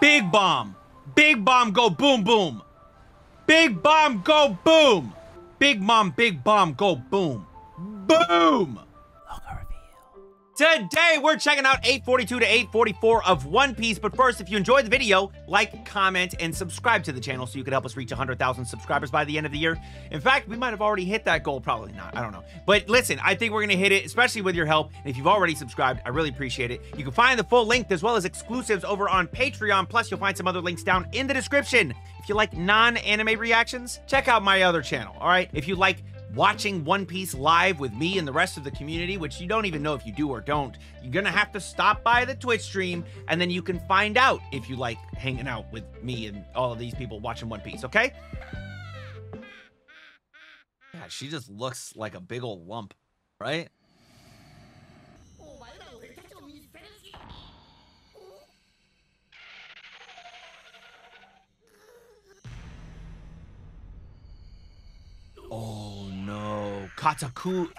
Big bomb. Big bomb go boom boom. Big bomb go boom. Big mom, big bomb go boom. Boom. Today, we're checking out 842 to 844 of One Piece. But first, if you enjoyed the video, like, comment, and subscribe to the channel so you can help us reach 100,000 subscribers by the end of the year. In fact, we might have already hit that goal. Probably not. I don't know. But listen, I think we're going to hit it, especially with your help. And if you've already subscribed, I really appreciate it. You can find the full link as well as exclusives over on Patreon. Plus, you'll find some other links down in the description. If you like non-anime reactions, check out my other channel, all right? If you like watching One Piece live with me and the rest of the community, which you don't even know if you do or don't, you're gonna have to stop by the Twitch stream and then you can find out if you like hanging out with me and all of these people watching One Piece, okay? Yeah, she just looks like a big old lump, right? Oh no, Kataku.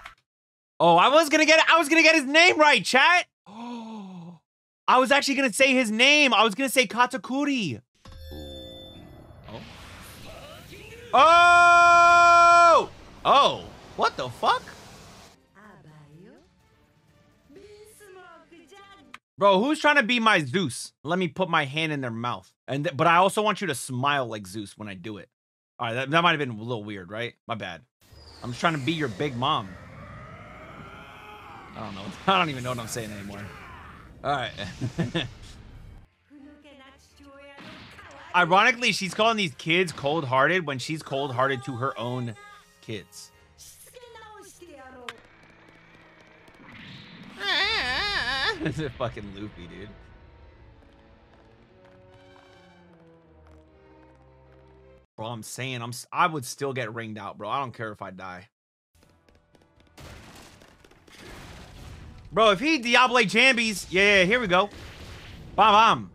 Oh, I was gonna get I was gonna get his name right, chat. Oh, I was actually gonna say his name. I was gonna say Katakuri. Oh. Oh. Oh. What the fuck? Bro, who's trying to be my Zeus? Let me put my hand in their mouth. And but I also want you to smile like Zeus when I do it. All right, that, that might have been a little weird, right? My bad. I'm just trying to be your big mom. I don't know. I don't even know what I'm saying anymore. All right. Ironically, she's calling these kids cold-hearted when she's cold-hearted to her own kids. It's a fucking loopy, dude. Bro, I'm saying I'm I would still get ringed out, bro. I don't care if I die. Bro, if he Diable Jambies, yeah, yeah, here we go. Bam, bam.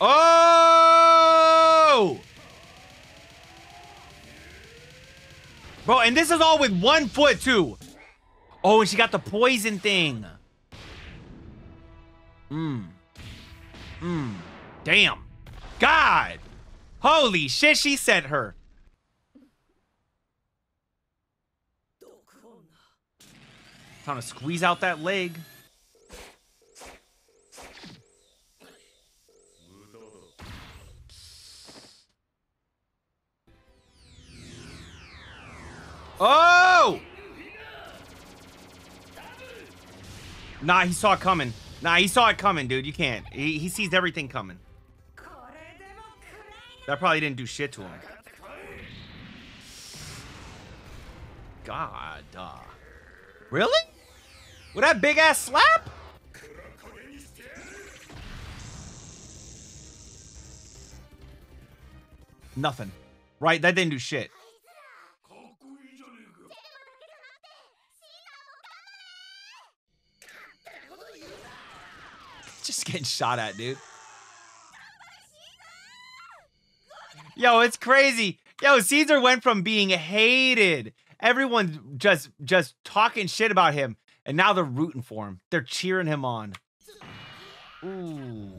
Oh! Bro, and this is all with one foot, too. Oh, and she got the poison thing. Mmm. Mmm. Damn. God. Holy shit, she sent her. Trying to squeeze out that leg. Oh! Nah, he saw it coming. Nah, he saw it coming, dude. You can't. He, he sees everything coming. That probably didn't do shit to him. God. Uh. Really? With that big ass slap? Nothing. Right? That didn't do shit. Just getting shot at, dude. Yo, it's crazy. Yo, Caesar went from being hated, everyone just just talking shit about him, and now they're rooting for him. They're cheering him on. Ooh.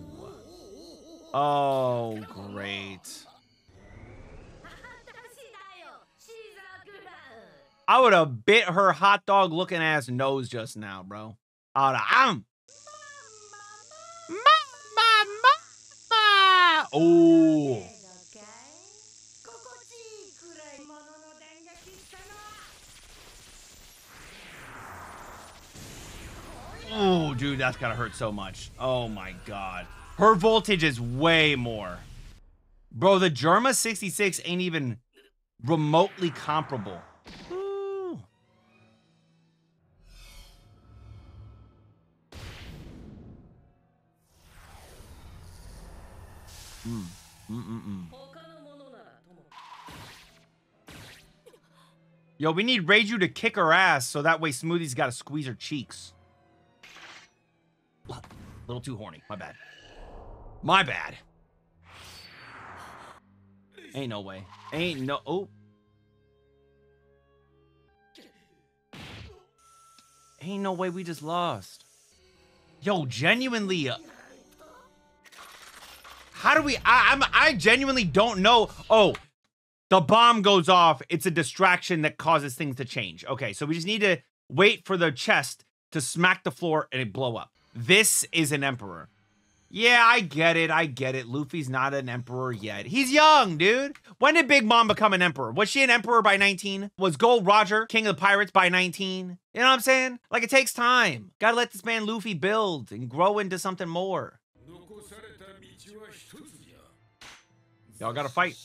Oh, great. I would have bit her hot dog looking ass nose just now, bro. Would have. Um. Oh. Oh, dude, that's gotta hurt so much. Oh my god. Her voltage is way more. Bro, the Germa 66 ain't even remotely comparable. Ooh. Mm. Mm -mm -mm. Yo, we need Reiju to kick her ass so that way Smoothie's gotta squeeze her cheeks. A little too horny. My bad. My bad. Ain't no way. Ain't no... Oh. Ain't no way we just lost. Yo, genuinely. Uh, how do we? I, I'm. I genuinely don't know. Oh, the bomb goes off. It's a distraction that causes things to change. Okay, so we just need to wait for the chest to smack the floor and it blow up. This is an emperor. Yeah, I get it. I get it. Luffy's not an emperor yet. He's young, dude. When did Big Mom become an emperor? Was she an emperor by 19? Was Gold Roger king of the pirates by 19? You know what I'm saying? Like, it takes time. Gotta let this man Luffy build and grow into something more. Y'all gotta fight.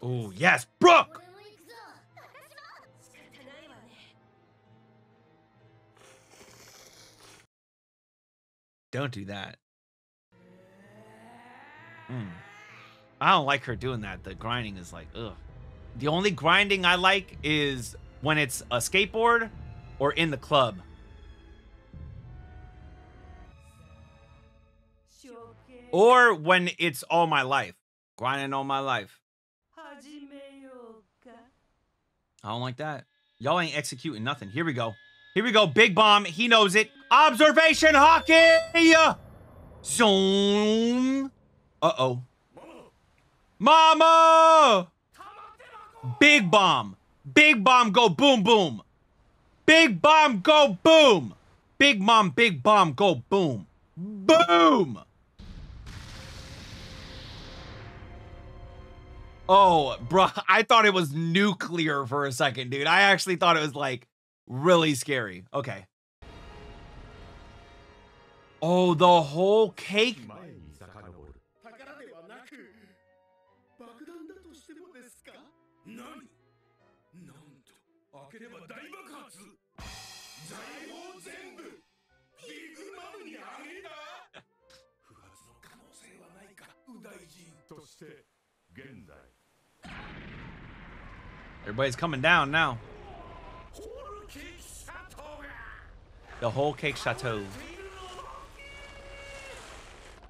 Oh, yes, Brook! Don't do that. Mm. I don't like her doing that. The grinding is like, ugh. The only grinding I like is when it's a skateboard or in the club. Or when it's all my life. Grinding all my life. I don't like that. Y'all ain't executing nothing. Here we go. Here we go. Big bomb. He knows it. Observation Haki! Zoom. Uh-oh. Mama! Big bomb. Big bomb go boom boom. Big bomb go boom. Big mom, big bomb go boom. Boom! Oh, bro, I thought it was nuclear for a second, dude. I actually thought it was like really scary. Okay. Oh, the whole cake. Everybody's coming down now. The whole cake chateau.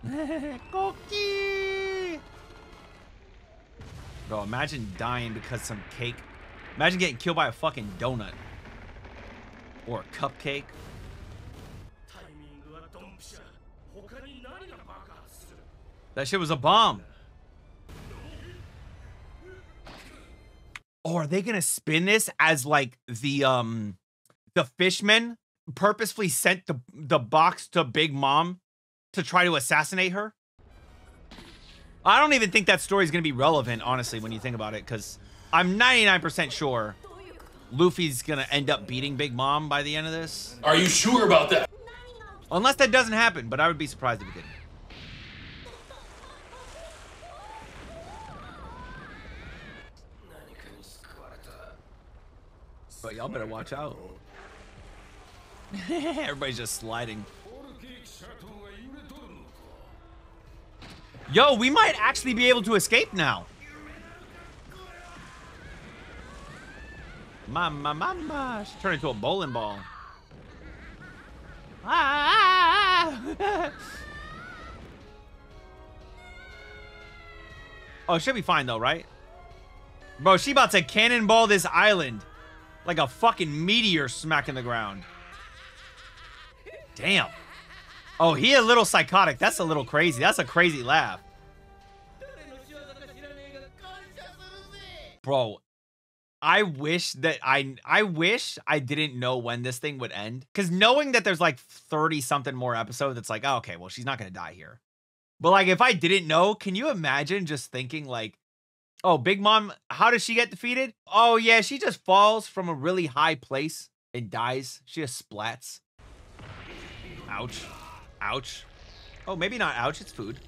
Cookie! Bro, imagine dying because some cake. Imagine getting killed by a fucking donut. Or a cupcake. That shit was a bomb. Oh, are they gonna spin this as like the um the fishmen purposefully sent the the box to Big Mom to try to assassinate her? I don't even think that story is going to be relevant, honestly, when you think about it, because I'm 99% sure Luffy's going to end up beating Big Mom by the end of this. Are you sure about that? Unless that doesn't happen, but I would be surprised if it didn't. But y'all better watch out. Everybody's just sliding. Yo, we might actually be able to escape now. Mama, mama. She turned into a bowling ball. Ah! oh, she'll be fine though, right? Bro, she about to cannonball this island like a fucking meteor smacking the ground. Damn. Oh, he a little psychotic. That's a little crazy. That's a crazy laugh. Bro, I wish that I I wish I didn't know when this thing would end. Cause knowing that there's like 30 something more episodes, it's like, oh, okay, well, she's not gonna die here. But like if I didn't know, can you imagine just thinking like, oh, Big Mom, how does she get defeated? Oh yeah, she just falls from a really high place and dies. She just splats. Ouch. Ouch. Oh, maybe not ouch, it's food.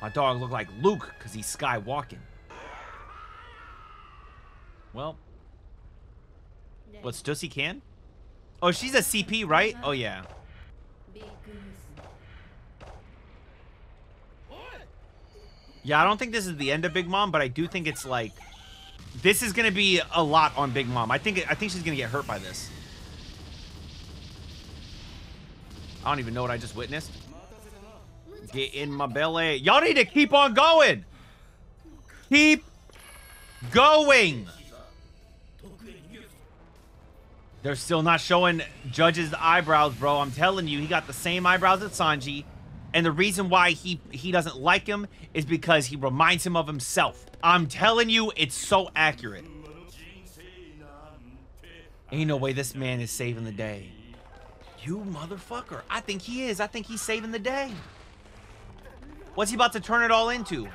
My dog looked like Luke because he's skywalking. Well. What, Stussy can? Oh, she's a CP, right? Oh, yeah. Yeah, I don't think this is the end of Big Mom, but I do think it's like this is gonna be a lot on Big Mom. I think I think she's gonna get hurt by this. I don't even know what I just witnessed. Get in my belly. Y'all need to keep on going. Keep going. They're still not showing Judge's eyebrows, bro. I'm telling you, he got the same eyebrows as Sanji. And the reason why he, he doesn't like him is because he reminds him of himself. I'm telling you, it's so accurate. Ain't no way this man is saving the day. You motherfucker. I think he is. I think he's saving the day. What's he about to turn it all into?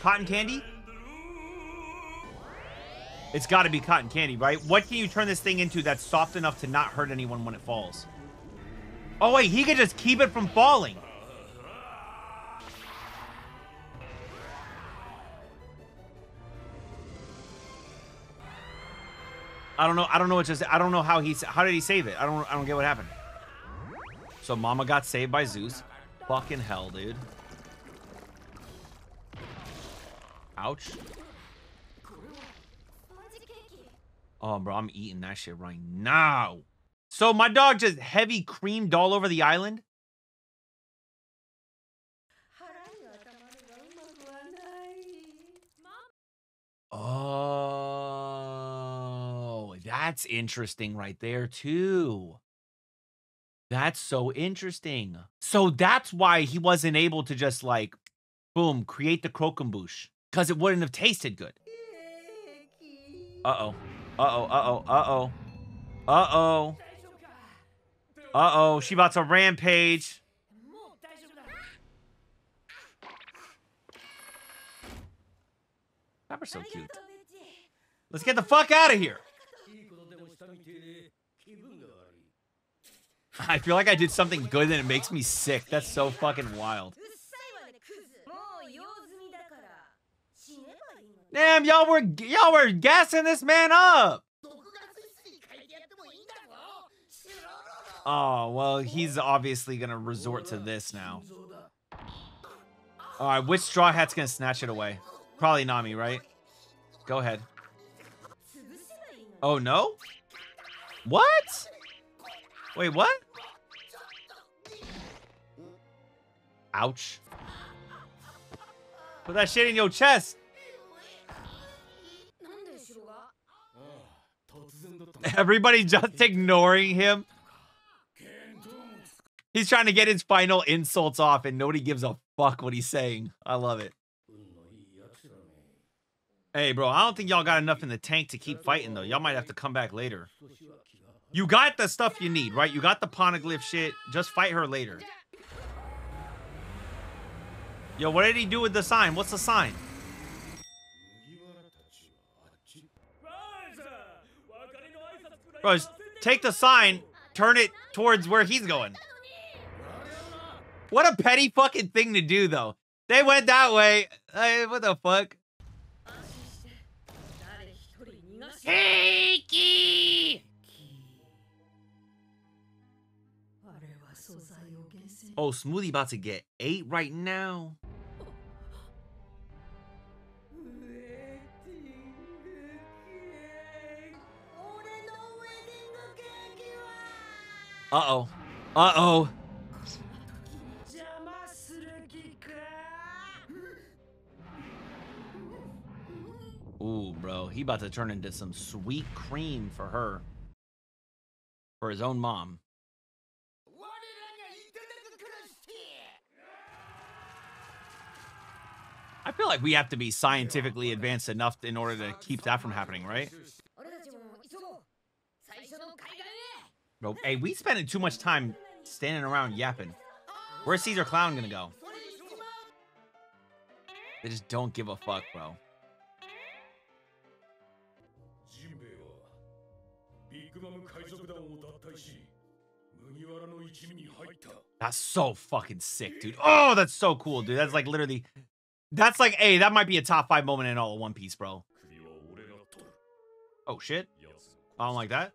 Cotton candy? It's got to be cotton candy, right? What can you turn this thing into that's soft enough to not hurt anyone when it falls? Oh, wait, he could just keep it from falling. I don't know. I don't know what just. I don't know how he. How did he save it? I don't. I don't get what happened. So Mama got saved by Zeus. Fucking hell, dude. Ouch. Oh, bro, I'm eating that shit right now. So my dog just heavy creamed all over the island. Oh, that's interesting right there too. That's so interesting. So that's why he wasn't able to just like, boom, create the croquembouche. Because it wouldn't have tasted good. Uh-oh. Uh-oh, uh-oh, uh-oh. Uh-oh. Uh-oh, she about to rampage. Pepper's so cute. Let's get the fuck out of here. I feel like I did something good and it makes me sick. That's so fucking wild. Damn, y'all were y'all were gassing this man up. Oh, well, he's obviously gonna resort to this now. Alright, which Straw Hat's gonna snatch it away? Probably Nami, right? Go ahead. Oh, no? What? Wait, what? Ouch. Put that shit in your chest. Everybody just ignoring him. He's trying to get his final insults off and nobody gives a fuck what he's saying. I love it. Hey, bro, I don't think y'all got enough in the tank to keep fighting, though. Y'all might have to come back later. You got the stuff you need, right? You got the poneglyph shit. Just fight her later. Yo, what did he do with the sign? What's the sign? Bro, take the sign, turn it towards where he's going. What a petty fucking thing to do, though. They went that way. Hey, what the fuck? Heiki! Oh, Smoothie about to get ate right now. Uh-oh. Uh-oh. Ooh, bro. He about to turn into some sweet cream for her. For his own mom. I feel like we have to be scientifically advanced enough in order to keep that from happening, right? Bro, hey, we spending too much time standing around yapping. Where's Caesar Clown gonna go? They just don't give a fuck, bro. That's so fucking sick, dude. Oh, that's so cool, dude. That's like literally... That's like, hey, that might be a top five moment in all of One Piece, bro. Oh, shit. I don't like that.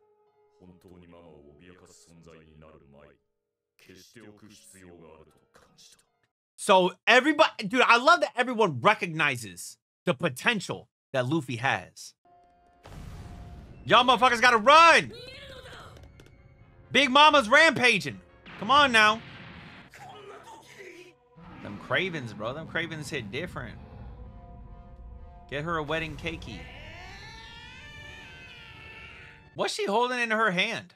So everybody, dude, I love that everyone recognizes the potential that Luffy has. Y'all motherfuckers gotta run! Big Mama's rampaging. Come on now. Them Cravens, bro. Them Cravens hit different. Get her a wedding cakey. What's she holding in her hand?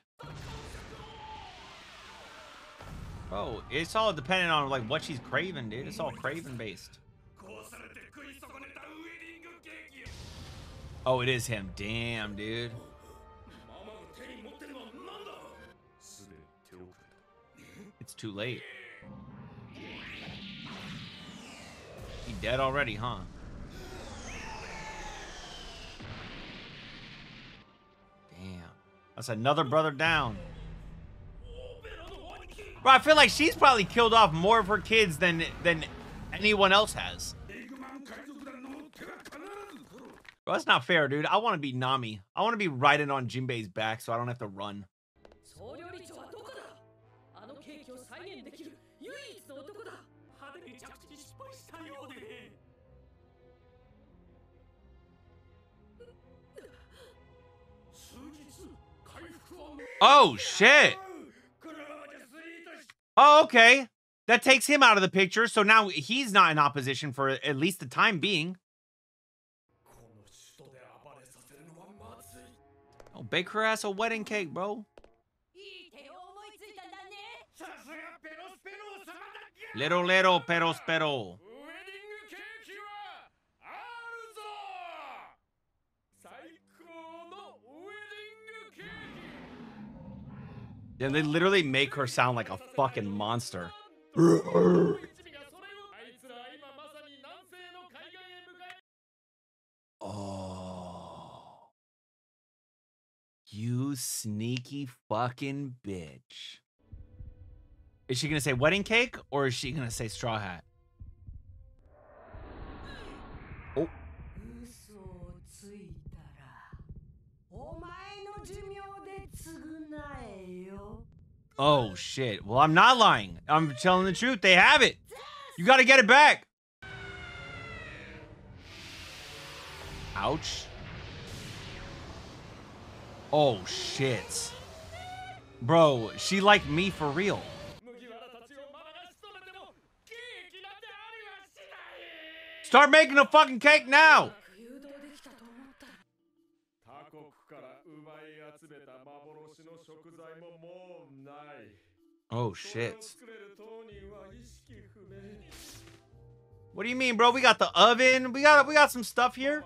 Oh, it's all dependent on like what she's craving, dude. It's all craving based. Oh, it is him. Damn, dude. It's too late. He dead already, huh? Damn. That's another brother down. Bro, I feel like she's probably killed off more of her kids than than anyone else has. That's not fair, dude. I want to be Nami. I want to be riding on Jinbei's back so I don't have to run. Oh, shit. Oh, okay. That takes him out of the picture, so now he's not in opposition for at least the time being. Bake her ass a wedding cake, bro. Little, little, pero, pero. Yeah, they literally make her sound like a fucking monster. Sneaky fucking bitch. Is she gonna say wedding cake or is she gonna say straw hat? Oh. Oh, shit. Well, I'm not lying. I'm telling the truth. They have it. You got to get it back. Ouch. Oh, shit. Bro, she like me for real. Start making a fucking cake now. Oh shit. What do you mean, bro? We got the oven. We got we got some stuff here.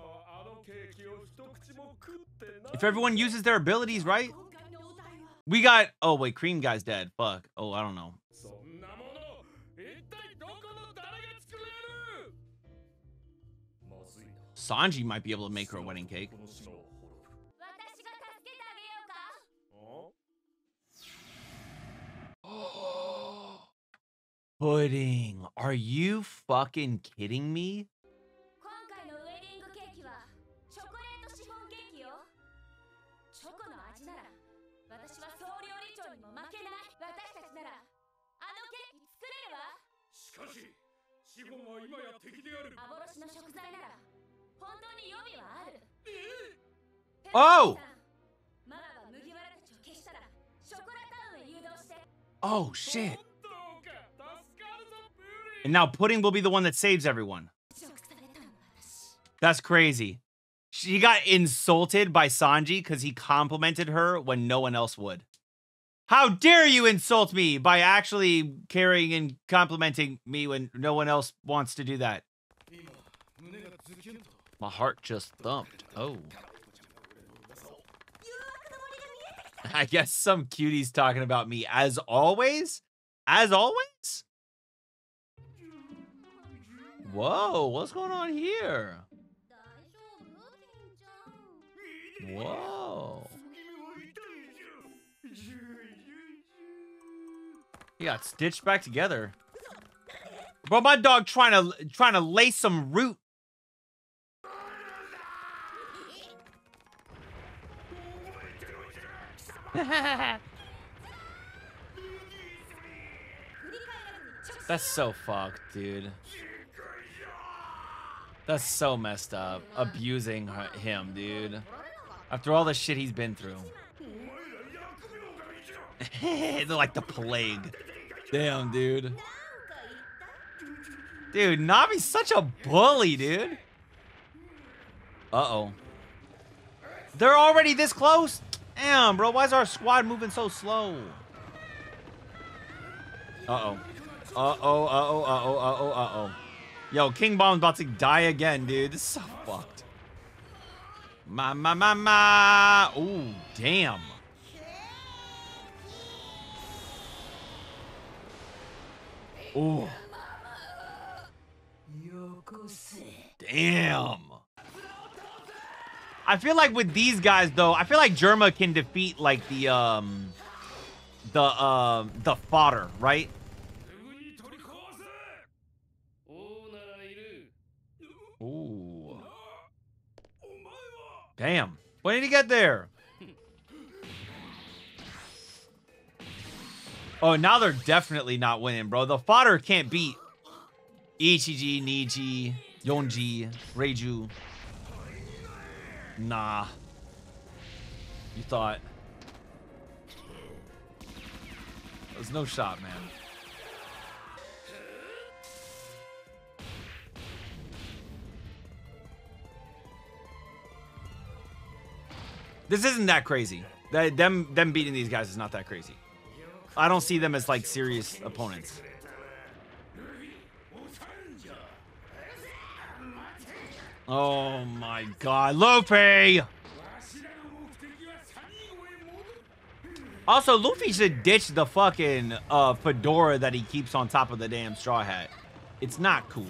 If everyone uses their abilities, right? We got Oh, wait, Cream guy's dead. Fuck. Oh, I don't know. Sanji might be able to make her a wedding cake. Pudding. Are you fucking kidding me? Oh! Oh, shit. And now Pudding will be the one that saves everyone. That's crazy. She got insulted by Sanji because he complimented her when no one else would. How dare you insult me by actually caring and complimenting me when no one else wants to do that? My heart just thumped. Oh. I guess some cuties talking about me as always? As always? Whoa, what's going on here? Whoa. He got stitched back together. Bro, my dog trying to trying to lay some root. That's so fucked, dude. That's so messed up. Abusing him, dude. After all the shit he's been through. They're like the plague. Damn, dude. Dude, Nami's such a bully, dude. Uh-oh. They're already this close? Damn, bro. Why is our squad moving so slow? Uh-oh. Uh-oh, uh-oh, uh-oh, uh-oh, uh-oh. Yo, Kingbaum's about to die again, dude. This is so fucked. Ma, ma, ma, ma. Ooh, damn. Ooh. Damn. I feel like with these guys though, I feel like Germa can defeat like the um the um the fodder, right? Ooh. Damn. When did he get there? Oh, now they're definitely not winning, bro. The fodder can't beat Ichiji, Niji, Yonji, Reiju. Nah. You thought. There's no shot, man. This isn't that crazy. That them them beating these guys is not that crazy. I don't see them as like serious opponents. Oh my god, Luffy! Also, Luffy should ditch the fucking uh, fedora that he keeps on top of the damn straw hat. It's not cool.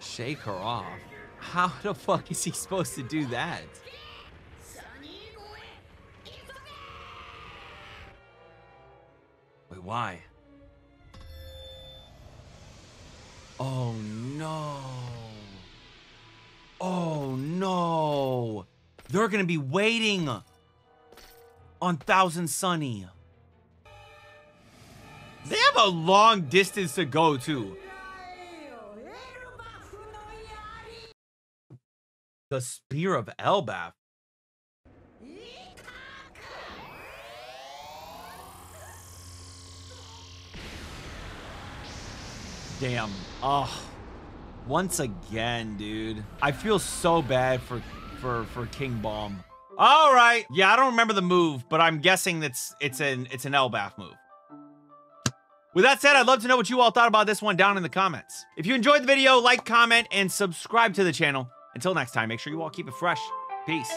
Shake her off. How the fuck is he supposed to do that? Why? Oh no. Oh no. They're gonna be waiting on Thousand Sunny. They have a long distance to go to. The Spear of Elbaf. Damn. Oh. Once again, dude. I feel so bad for for for Kingbaum. All right. Yeah, I don't remember the move, but I'm guessing that's it's an it's an Elbaf move. With that said, I'd love to know what you all thought about this one down in the comments. If you enjoyed the video, like, comment, and subscribe to the channel. Until next time, make sure you all keep it fresh. Peace.